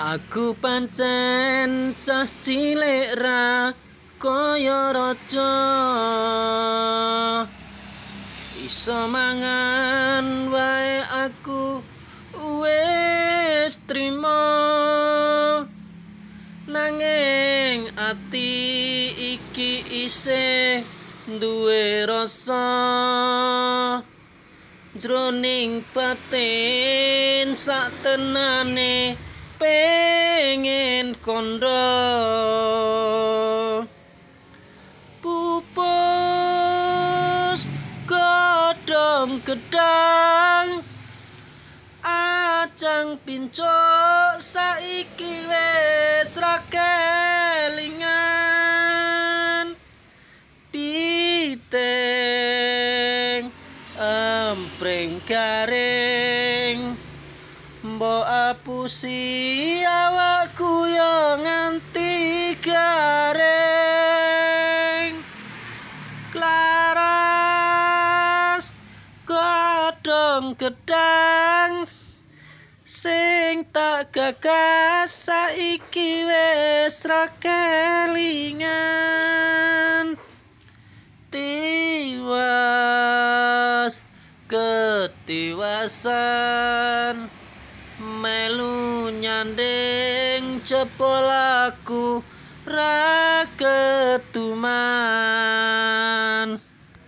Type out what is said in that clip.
Aku pancen cah cilik ra kaya raja. Iso mangan wae aku wis trima. Nanging ati iki isih duwe rasa. Jroning batin sak tenane pengen kondo pupus godong gedang acang pincuk saiki wis ra kelingan. Piteng empreng garing mbok apusi awakku yo nganti garing klaras godhong gedang sing tak gagas saiki wis ra kelingan. Tiwas ketiwasan melu nyanding cepol aku ra ketuman